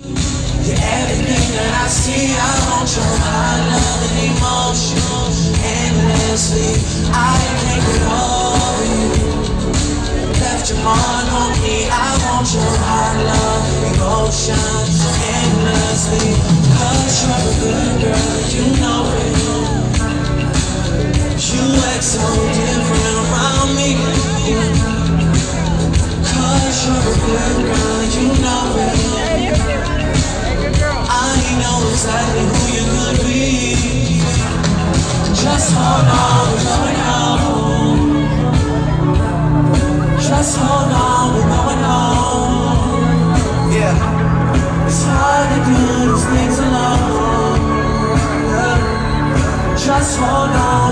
You're everything that I see. I want your high love and emotion endlessly. I can't get over you. Left your mark on me. I want your high love and emotion endlessly. Just hold on,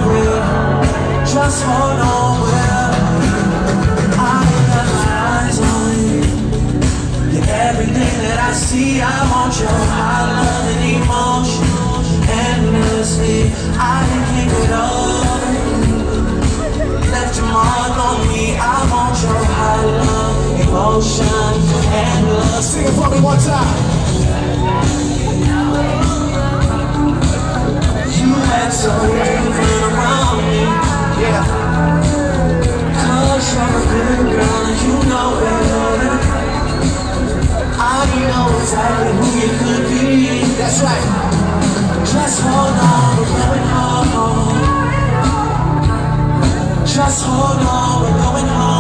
home. Just hold on, we're. I got my eyes on you. You're everything that I see. I want your high love love, emotion endlessly. Sing it for me one time. You had so different around me. Yeah. Cause you're a good girl and you know it. I know exactly who you could be. That's right. Just hold on, we're going home. Just hold on, we're going home.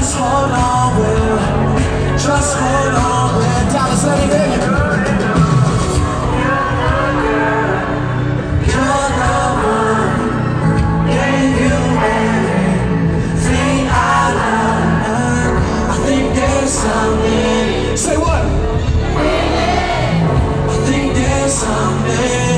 Just hold on, we're. Just hold on, we're. Dallas, let me hear you. You're the one. Gave you everything I learned. I think there's something. Say what? I think there's something.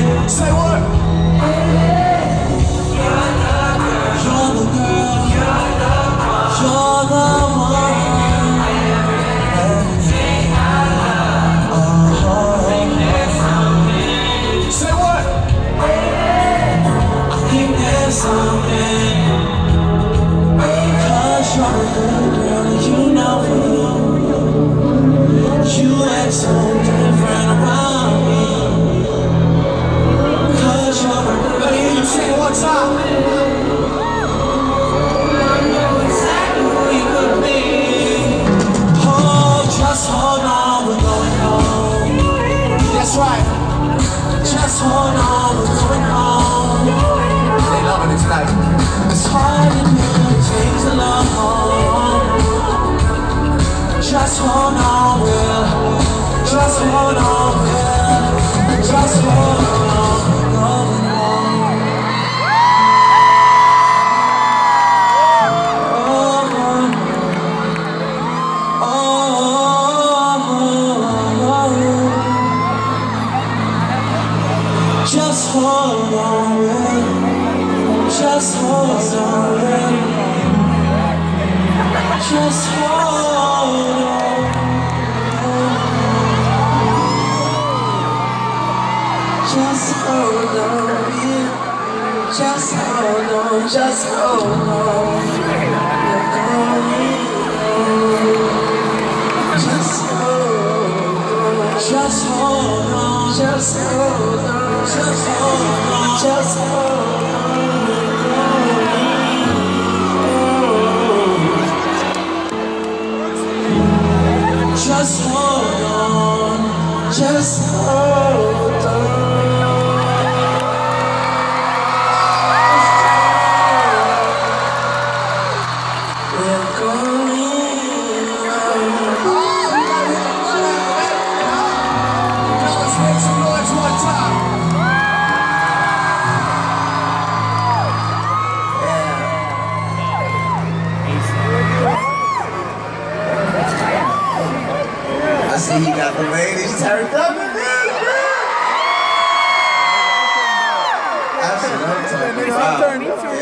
Hold on. Just hold on. Just hold on. Just hold on. Just hold Just hold on, just hold on. You're going. Just hold on, just hold on, just hold on, just hold on, just hold I see he got the ladies turned up in this. That's what I'm talking about.